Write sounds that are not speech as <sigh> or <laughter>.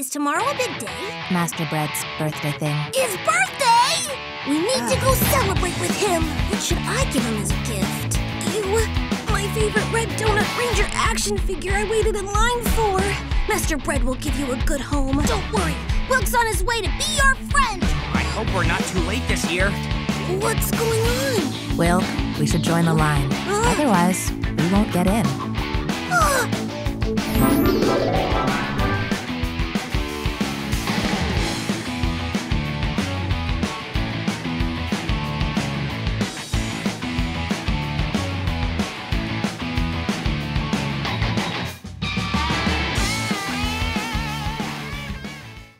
Is tomorrow a big day? Master Bread's birthday thing. His birthday! We need to go celebrate with him. What should I give him as a gift? You, my favorite Red Donut Ranger action figure I waited in line for. Master Bread will give you a good home. Don't worry, Wilk's on his way to be your friend. I hope we're not too late this year. What's going on? Wilk, we should join the line. Uh. Otherwise, we won't get in. Uh. <gasps>